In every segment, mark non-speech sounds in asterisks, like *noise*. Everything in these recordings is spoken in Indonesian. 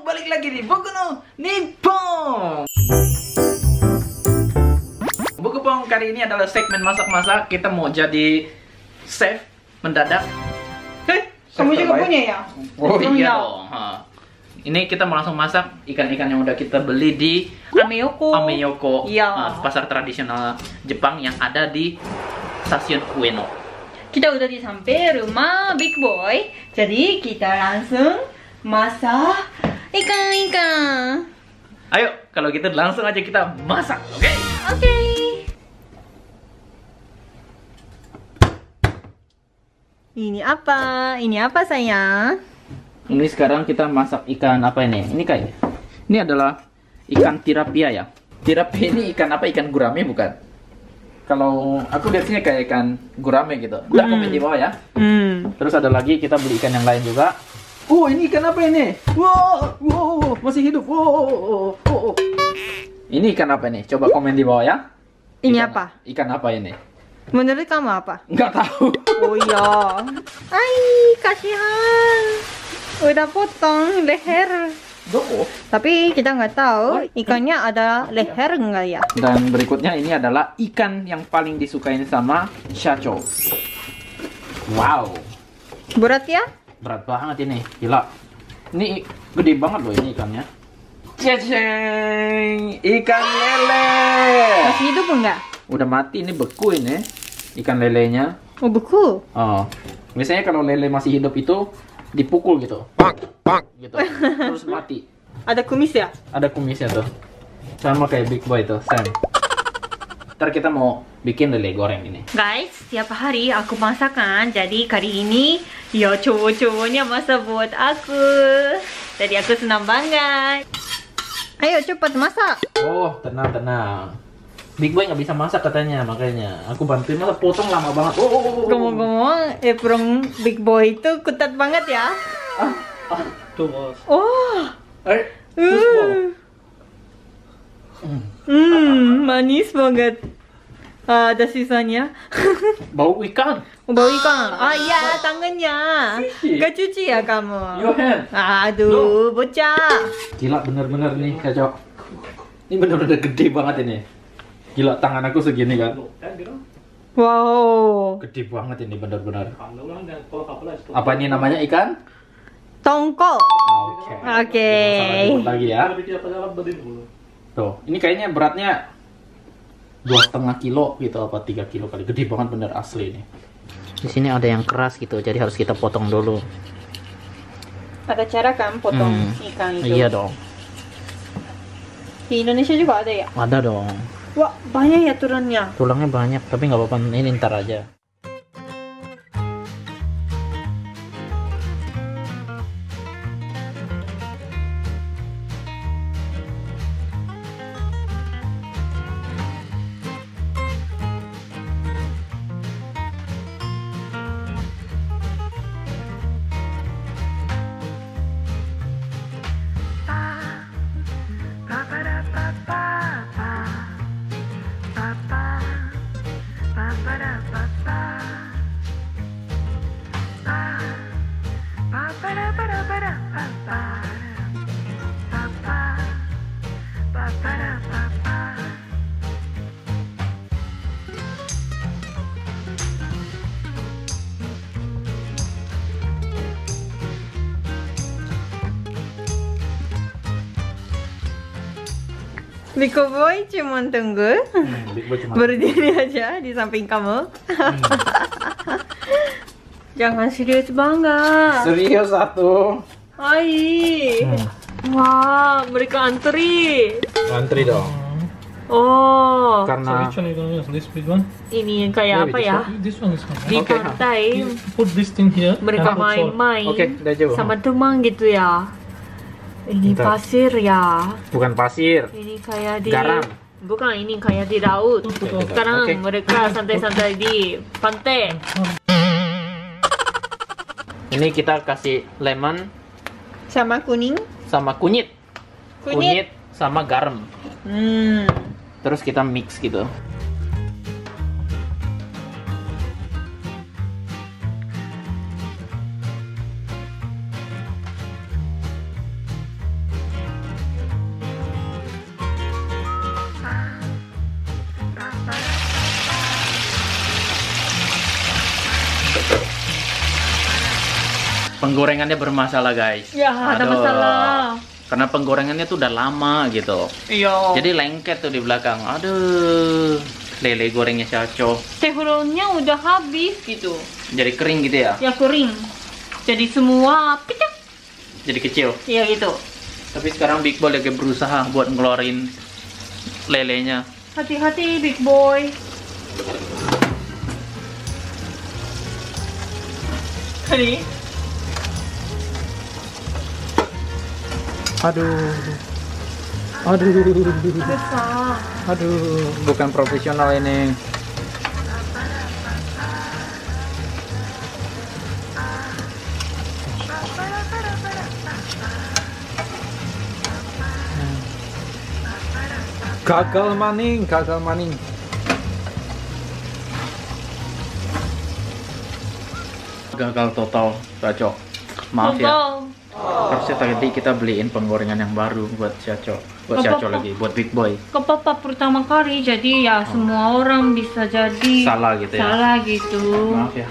Balik lagi di Boku no Nippon. Buku Pong kali ini adalah segmen masak-masak. Kita mau jadi chef mendadak. Hei, Kamu juga punya ya? Oh iya dong. ha. Ini kita mau langsung masak ikan-ikan yang udah kita beli di Ameyoko. Ameyoko, Iya. uh, pasar tradisional Jepang yang ada di stasiun Ueno. Kita udah di sampai rumah Big Boy. Jadi kita langsung masak ikan-ikan. Ayo, kalau gitu langsung aja kita masak, oke? Oke. Ini apa? Ini apa sayang? Ini sekarang kita masak ikan apa ini? Ini kayak ini adalah ikan tilapia ya. Tilapia ini ikan apa? Ikan gurame bukan? Kalau aku biasanya kayak ikan gurame gitu. Udah Hmm. komen di bawah ya. Hmm. Terus ada lagi kita beli ikan yang lain juga. Oh, ini ikan apa ini? Wow, wow, masih hidup. Wow, wow, wow. Ini ikan apa ini? Coba komen di bawah ya. Ini Ikan- apa? Ikan apa ini? Menurut kamu apa? Nggak tahu. Oh iya. Ay, kasihan. Udah potong leher. Duh. Tapi kita nggak tahu ikannya ada leher nggak ya? Dan berikutnya ini adalah ikan yang paling disukain sama Shacho. Wow, Berat ya? Berat banget ini, gila. Ini gede banget loh ini ikannya. Ceceng, ikan lele. Masih hidup nggak? Udah mati ini beku ini, ikan lelenya. Oh beku. Oh, biasanya kalau lele masih hidup itu dipukul gitu, gitu, terus mati. *laughs* Ada kumis ya? Ada kumisnya tuh, sama kayak big boy tuh, Sam. Ntar kita mau bikin lele goreng ini. Guys, tiap hari aku masakan. Jadi kali ini ya cowok-cowoknya masak buat aku. Jadi aku senang banget. Ayo cepat masak. Oh, tenang tenang. Big Boy nggak bisa masak katanya, makanya aku bantuin masa potong lama banget. Oh, oh, oh, oh. Ngomong-ngomong, apron Big Boy itu ketat banget ya. Ah, ah, tuh bos. Oh, Eh, uh, hmm, manis banget. Ah, ada sisanya. *laughs* Bau ikan. Bau ikan. Ah iya, tangannya. Gak cuci ya kamu? Your hand. Aduh, bocah. Gila bener-bener nih kacau. Ini bener-bener gede banget ini. Gila tangan aku segini kan. Wow. Gede banget ini bener-bener. Apa ini namanya ikan? Tongkol. Oke. Oke. Nyebut lagi ya. Tuh, ini kayaknya beratnya dua setengah kilo gitu apa tiga kilo kali gede banget bener asli ini. Di sini ada yang keras gitu, jadi harus kita potong dulu. Ada cara kan potong Hmm. ikan itu? Iya dong, Di Indonesia juga ada ya? ada dong. Wah, banyak ya turunnya. Tulangnya banyak, tapi nggak apa-apa. Ini ntar aja. up. Biko Boy cuma tunggu Boy cuma berdiri aja di samping kamu. Jangan serius banget. serius satu. Ai. Wah, mereka antri. Antri dong. Oh, So Karena which one you gonna use? This big one? ini kayak Maybe apa this ya? This one is fine. Di Okay. pantai You put this thing here. mereka main-main Oke, udah jauh. sama teman gitu ya. Ini Bentar. pasir ya. bukan pasir. Ini kayak di Garam. Bukan, ini kayak di laut. Sekarang Oke. mereka santai-santai di pantai. Ini kita kasih lemon Sama kuning. sama kunyit. Kunyit. sama garam. Hmm. Terus kita mix gitu. Penggorengannya bermasalah guys. Ya, ada Aduh. masalah. Karena penggorengannya tuh udah lama gitu. Iya. Jadi lengket tuh di belakang. Aduh. Lele gorengnya Caco. teflonnya udah habis gitu. Jadi kering gitu ya. Ya kering. Jadi semua pecah. Jadi kecil. Iya gitu. Tapi sekarang Big Boy lagi berusaha buat ngeluarin lelenya. Hati-hati big boy. Tadi. Aduh. Aduh. Aduh, bukan profesional ini. Gagal maning, gagal maning. Gagal total, Caco. Maaf ya. Tebal. Harusnya tadi kita beliin penggorengan yang baru buat Caco. Buat. Caco lagi, buat Big Boy. Ke papa pertama kali jadi ya semua orang bisa jadi Salah gitu ya. Salah gitu. Maaf ya.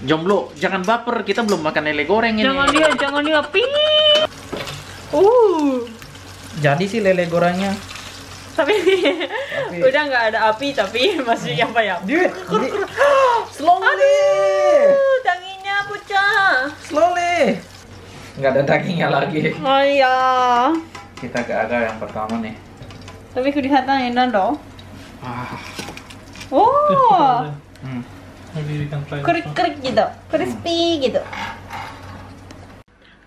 Jomblo, jangan baper. Kita belum makan lele goreng ini. Jangan dia, jangan dia. Ping. Uh. Jadi sih lele gorengnya. Tapi udah nggak ada api tapi *laughs* masih apa ya? Dude, *laughs* slowly, Uh, dagingnya pecah. slowly. Nggak ada dagingnya lagi. Oh iya. Kita gagal yang pertama nih. Tapi kelihatan enak dong. Ah, Oh, hmm. One. kerik-kerik gitu, crispy gitu.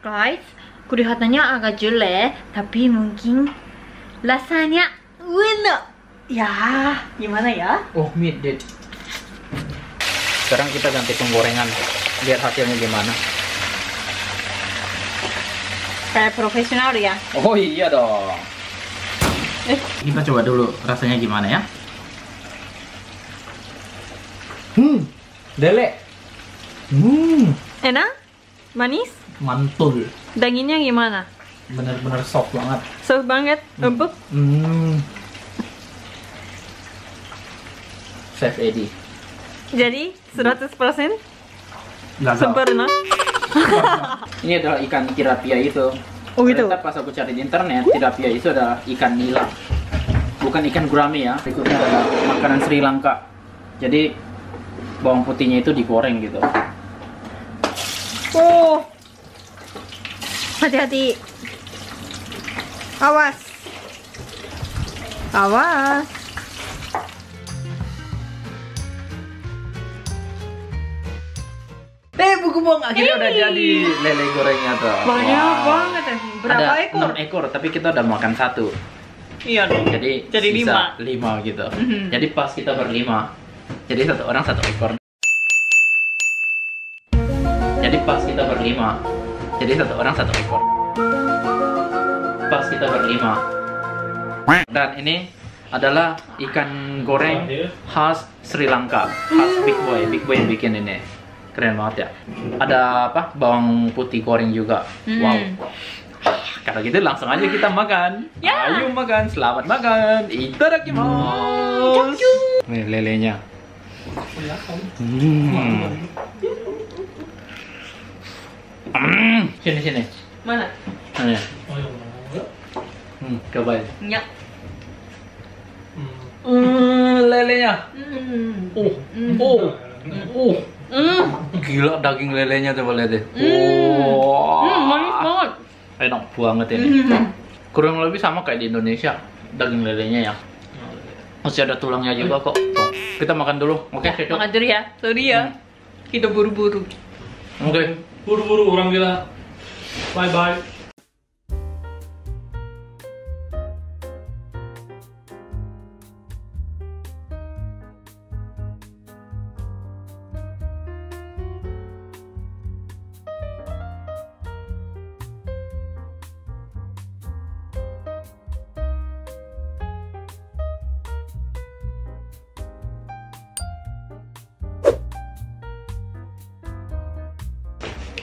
Guys, kelihatannya agak jelek, tapi mungkin rasanya enak. Ya, gimana ya? Oh, meat did. Sekarang kita ganti penggorengan. Lihat hasilnya gimana. Kayak profesional ya. Oh iya dong. Eh, Kita coba dulu rasanya gimana ya. Hmm, lele. Hmm, enak? Manis? mantul. Dagingnya gimana? Bener-bener soft banget. Soft banget, empuk. Hmm. Chef Eddie. Jadi 100% Gagal. sempurna. *laughs* Ini adalah ikan tilapia itu. Oh, gitu? Ternyata pas aku cari di internet, tilapia itu adalah ikan nila. Bukan ikan gurame ya. Berikutnya adalah makanan Sri Lanka. Jadi bawang putihnya itu digoreng gitu. Oh. Hati-hati. Awas. Awas. Eh, buku bong akhirnya udah Hey. jadi lele gorengnya tuh. Banyak Wow. banget. ya. Berapa Ada ekor? 6 ekor, tapi kita udah makan satu. Iya dong. Jadi, Jadi sisa lima. lima gitu. Mhm. Jadi pas kita berlima. Jadi satu orang satu ekor. Jadi pas kita berlima. Jadi satu orang satu ekor. Pas kita berlima. Dan ini adalah ikan goreng khas Sri Lanka, khas Big Boy. Big Boy yang bikin ini. Keren banget ya. Ada apa? Bawang putih goreng juga. Hmm. Wow. Kalau gitu langsung aja kita makan. Ya. Ayo makan, selamat makan. Itadakimasu. Nih lelenya. Hmm. Hmm. Sini sini. Mana? Nih. Hmm, coba ya. Nyak. Mm. Hmm, lelenya. Hmm. Oh, oh, oh. Hmm. Gila daging lelenya coba lihat deh. Hmm. Wow. Hmm, manis banget. Enak banget ini. Hmm. Kurang lebih sama kayak di Indonesia daging lelenya ya. Masih ada tulangnya juga kok. Tuh, Kita makan dulu. Oke, Cecok. Makan dulu ya. Sorry ya. Kita buru-buru. Oke. Buru-buru orang gila. Bye bye.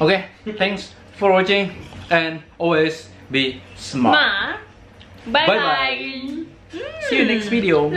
Okay, thanks for watching and always be smart. Bye bye. bye. bye. Mm. See you next video.